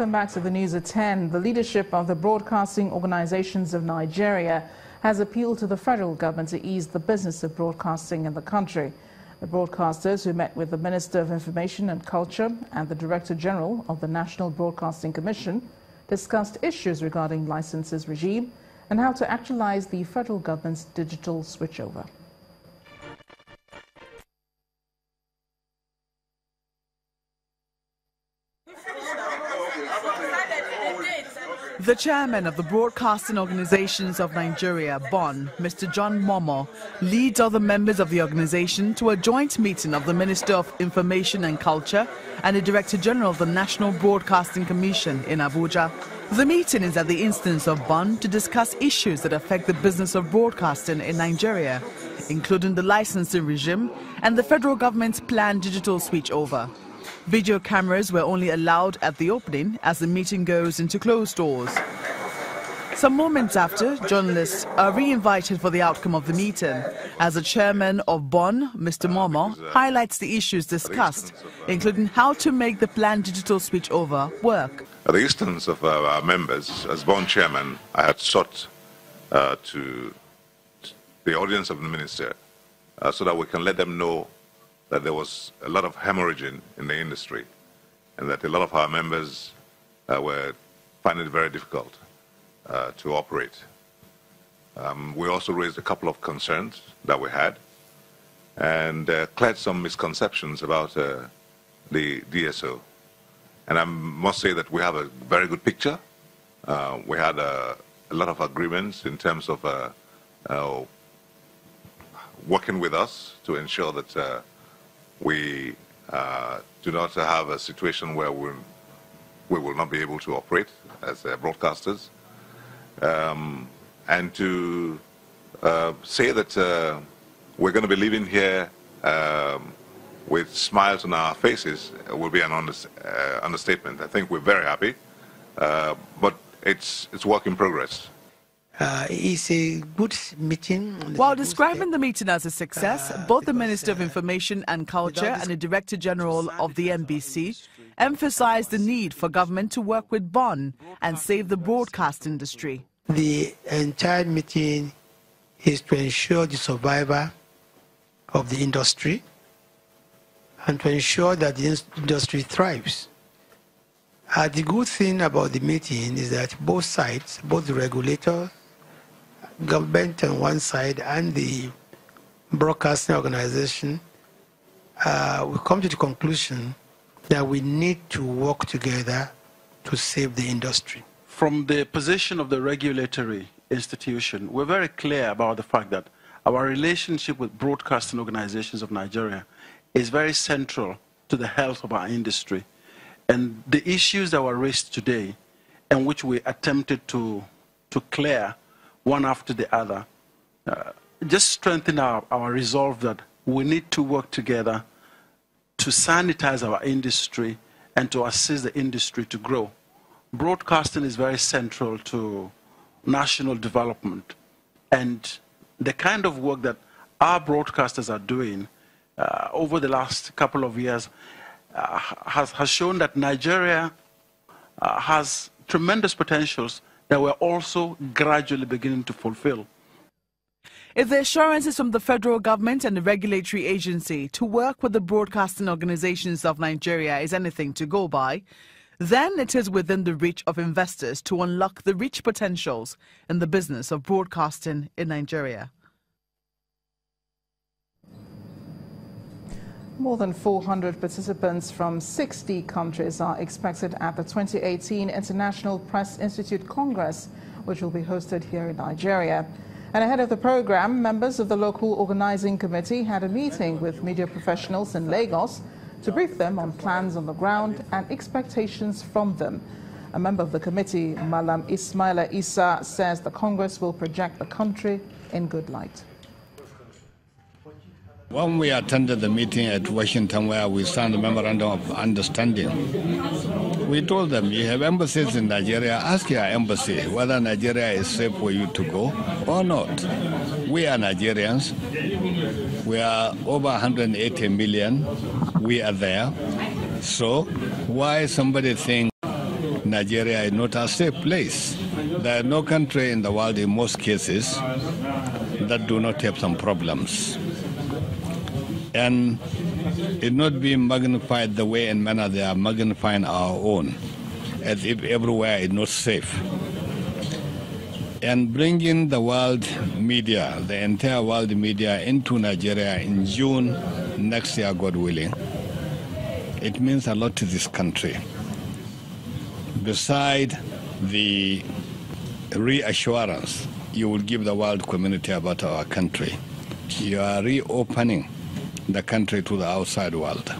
Welcome back to the news at 10. The leadership of the broadcasting organizations of Nigeria has appealed to the federal government to ease the business of broadcasting in the country. The broadcasters who met with the Minister of Information and Culture and the Director General of the National Broadcasting Commission discussed issues regarding licenses regime and how to actualize the federal government's digital switchover. The chairman of the Broadcasting Organizations of Nigeria, BON, Mr. John Momoh, leads other members of the organization to a joint meeting of the Minister of Information and Culture and the Director General of the National Broadcasting Commission in Abuja. The meeting is at the instance of BON to discuss issues that affect the business of broadcasting in Nigeria, including the licensing regime and the federal government's planned digital switchover. Video cameras were only allowed at the opening as the meeting goes into closed doors. Some moments after, journalists are re-invited for the outcome of the meeting, as the chairman of BON, Mr. Momoh, highlights the issues discussed, including how to make the planned digital switchover work. At the instance of uh, our members, as BON chairman, I had sought uh, to the audience of the minister uh, so that we can let them know that there was a lot of hemorrhaging in the industry and that a lot of our members uh, were finding it very difficult uh, to operate. Um, we also raised a couple of concerns that we had and uh, cleared some misconceptions about uh, the DSO. And I must say that we have a very good picture. Uh, we had a, a, lot of agreements in terms of uh, working with us to ensure that we uh, do not have a situation where we we will not be able to operate as uh, broadcasters. Um, and to uh, say that uh, we're going to be living here um, with smiles on our faces will be an uh, understatement. I think we're very happy, uh, but it's, it's work in progress. Uh, it's a good meeting. While describing the meeting as a success, uh, both the Minister of uh, Information and Culture and the Director General of the NBC emphasized the need for government to work with BON and save the broadcast industry. The entire meeting is to ensure the survival of the industry and to ensure that the industry thrives. Uh, the good thing about the meeting is that both sides, both the regulators government on one side and the broadcasting organization, uh, we come to the conclusion that we need to work together to save the industry. From the position of the regulatory institution, we're very clear about the fact that our relationship with broadcasting organizations of Nigeria is very central to the health of our industry. And the issues that were raised today and which we attempted to, to clear one after the other, uh, just strengthen our, our resolve that we need to work together to sanitize our industry and to assist the industry to grow. Broadcasting is very central to national development. And the kind of work that our broadcasters are doing uh, over the last couple of years uh, has, has shown that Nigeria uh, has tremendous potentials that we're also gradually beginning to fulfill. If the assurances from the federal government and the regulatory agency to work with the broadcasting organizations of Nigeria is anything to go by, then it is within the reach of investors to unlock the rich potentials in the business of broadcasting in Nigeria. More than 400 participants from 60 countries are expected at the 2018 International Press Institute Congress, which will be hosted here in Nigeria. And ahead of the program, members of the local organizing committee had a meeting with media professionals in Lagos to brief them on plans on the ground and expectations from them. A member of the committee, Malam Ismaila Isa, says the Congress will project the country in good light. When we attended the meeting at Washington where we signed the memorandum of understanding, we told them, you have embassies in Nigeria, ask your embassy whether Nigeria is safe for you to go or not. We are Nigerians. We are over 180 million. We are there. So why somebody think Nigeria is not a safe place. There is no country in the world, in most cases, that do not have some problems. And it not be magnified the way and manner they are magnifying our own, as if everywhere is not safe. And bringing the world media, the entire world media into Nigeria in June next year, God willing, it means a lot to this country. Beside the reassurance you will give the world community about our country, you are reopening the country to the outside world.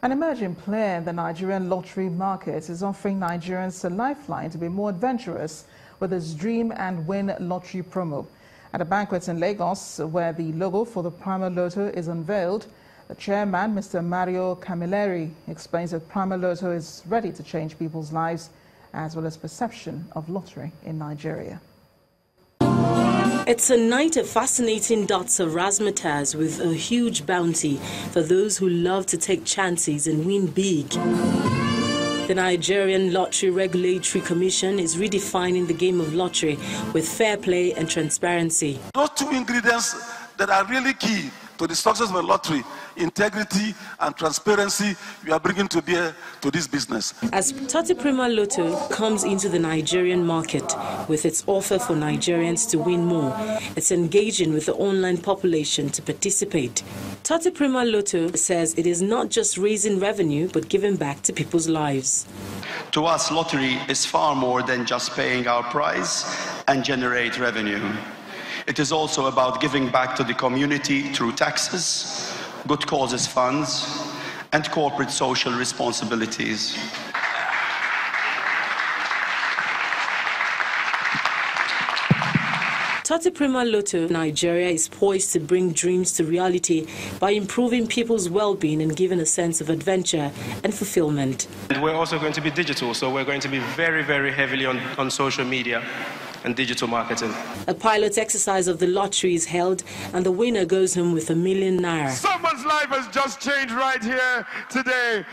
An emerging player in the Nigerian lottery market is offering Nigerians a lifeline to be more adventurous with its Dream and Win lottery promo. At a banquet in Lagos, where the logo for the Prima Lotto is unveiled, the chairman, Mr. Mario Camilleri, explains that Prima Lotto is ready to change people's lives as well as perception of lottery in Nigeria. It's a night of fascinating dots of razzmatazz with a huge bounty for those who love to take chances and win big. The Nigerian Lottery Regulatory Commission is redefining the game of lottery with fair play and transparency. Those two ingredients that are really key to the success of a lottery integrity and transparency we are bringing to bear to this business. As Tati Prima Lotto comes into the Nigerian market with its offer for Nigerians to win more, it's engaging with the online population to participate. Tati Prima Lotto says it is not just raising revenue but giving back to people's lives. To us, lottery is far more than just paying our price and generate revenue. It is also about giving back to the community through taxes, good causes funds, and corporate social responsibilities. Toti Prima Lotto Nigeria is poised to bring dreams to reality by improving people's well-being and giving a sense of adventure and fulfillment. And we're also going to be digital, so we're going to be very, very heavily on, on social media and digital marketing. A pilot exercise of the lottery is held, and the winner goes home with a million naira. Someone's life has just changed right here today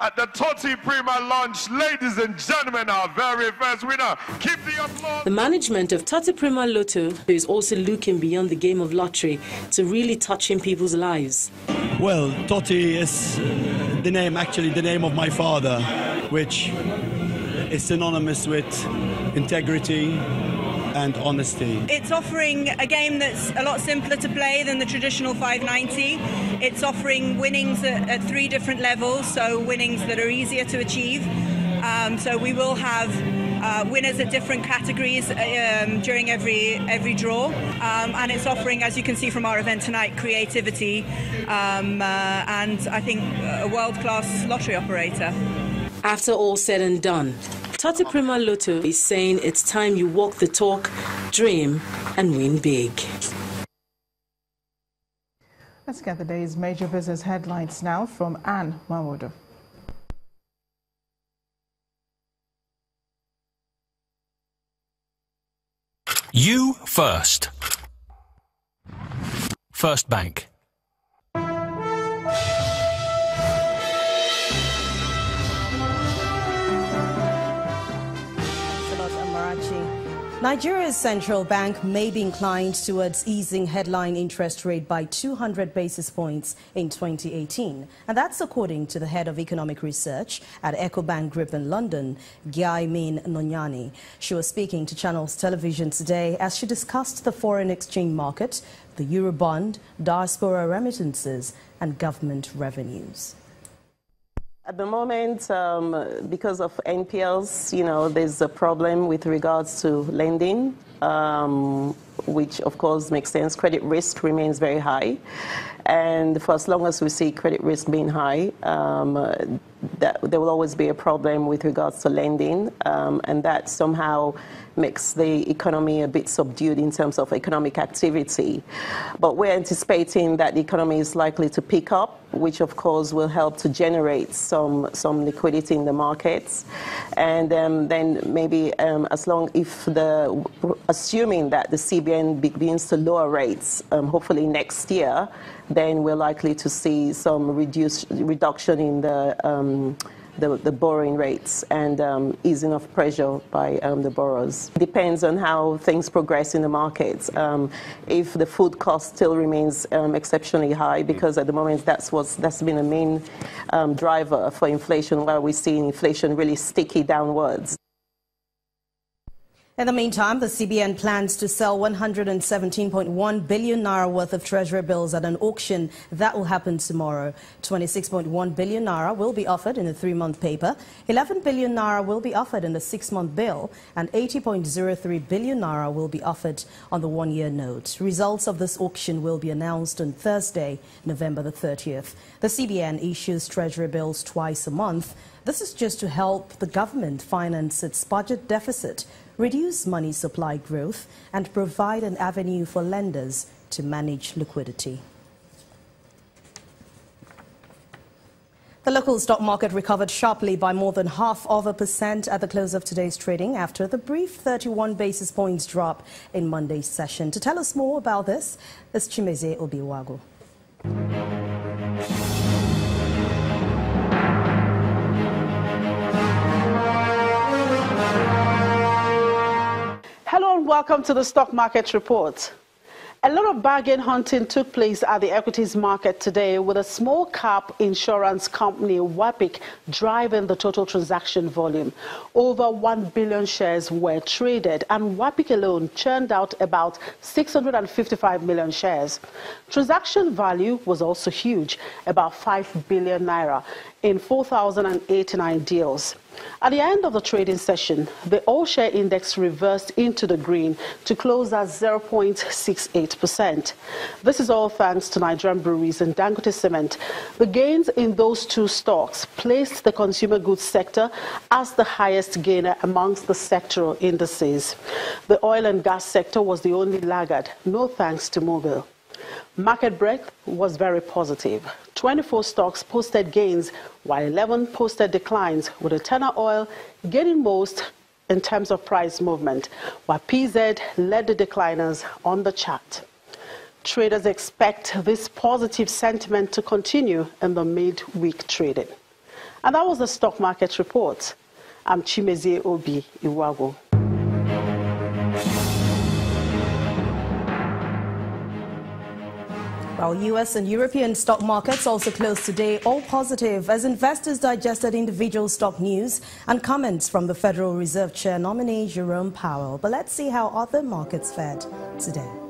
at the Totti Prima launch. Ladies and gentlemen, our very first winner. Keep the applause. The management of Totti Prima Lotto is also looking beyond the game of lottery to really touching people's lives. Well, Totti is uh, the name, actually, the name of my father, which is synonymous with integrity and honesty. It's offering a game that's a lot simpler to play than the traditional 590. It's offering winnings at, at three different levels, so winnings that are easier to achieve. Um, so we will have uh, winners at different categories um, during every every draw, um, and it's offering, as you can see from our event tonight, creativity um, uh, and I think a world-class lottery operator. After all said and done, Toti Prima Lotto is saying it's time you walk the talk, dream, and win big. Let's get the day's major business headlines now from Anne Mawodo. You first. First Bank. Nigeria's central bank may be inclined towards easing headline interest rate by 200 basis points in 2018. And that's according to the head of economic research at Ecobank Group in London, Gyaimin Nonyani. She was speaking to Channels Television today as she discussed the foreign exchange market, the Eurobond, diaspora remittances and government revenues. At the moment, um, because of NPLs, you know, there's a problem with regards to lending, um, which of course makes sense. Credit risk remains very high. And for as long as we see credit risk being high, um, that, there will always be a problem with regards to lending. Um, and that somehow makes the economy a bit subdued in terms of economic activity. But we're anticipating that the economy is likely to pick up, which of course will help to generate some, some liquidity in the markets. And um, then maybe um, as long if the, assuming that the CBN begins to lower rates, um, hopefully next year, then we're likely to see some reduce, reduction in the um, the, the borrowing rates and um, easing of pressure by um, the borrowers. Depends on how things progress in the markets. Um, if the food cost still remains um, exceptionally high, because at the moment that's what's that's been a main um, driver for inflation, while we're seeing inflation really sticky downwards. In the meantime, the CBN plans to sell 117.1 billion naira worth of treasury bills at an auction that will happen tomorrow. 26.1 billion naira will be offered in a three-month paper, 11 billion naira will be offered in the six-month bill, and 80.03 billion naira will be offered on the one-year note. Results of this auction will be announced on Thursday, November the 30th. The CBN issues treasury bills twice a month. This is just to help the government finance its budget deficit reduce money supply growth, and provide an avenue for lenders to manage liquidity. The local stock market recovered sharply by more than half of a percent at the close of today's trading after the brief 31 basis points drop in Monday's session. To tell us more about this is Chimezie Obiwago. Welcome to the Stock Market Report. A lot of bargain hunting took place at the equities market today with a small cap insurance company, WAPIC, driving the total transaction volume. Over 1 billion shares were traded and WAPIC alone churned out about 655 million shares. Transaction value was also huge, about 5 billion naira in 4,089 deals. At the end of the trading session, the all share index reversed into the green to close at 0.68%. This is all thanks to Nigerian breweries and Dangote Cement. The gains in those two stocks placed the consumer goods sector as the highest gainer amongst the sectoral indices. The oil and gas sector was the only laggard, no thanks to Mobil. Market breadth was very positive. 24 stocks posted gains, while 11 posted declines, with Eterna Oil gaining most in terms of price movement, while PZ led the decliners on the chart. Traders expect this positive sentiment to continue in the mid-week trading. And that was the stock market report. I'm Chimezie Obi Iwago. While U.S. and European stock markets also closed today all positive as investors digested individual stock news and comments from the Federal Reserve Chair nominee Jerome Powell. But let's see how other markets fared today.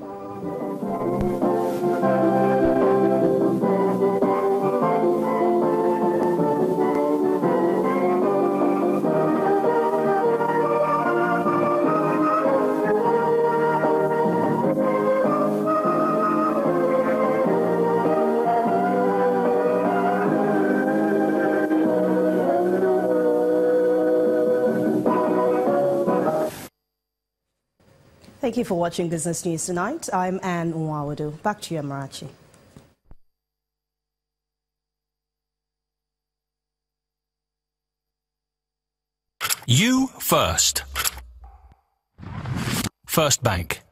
Thank you for watching Business News Tonight. I'm Anne Nwawadu. Back to you, Marachi. You first. First Bank.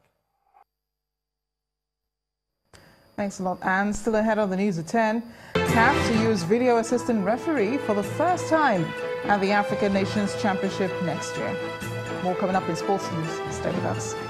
Thanks a lot, Anne. Still ahead of the news at 10. CAF to use video assistant referee for the first time at the African Nations Championship next year. More coming up in sports news. Stay with us.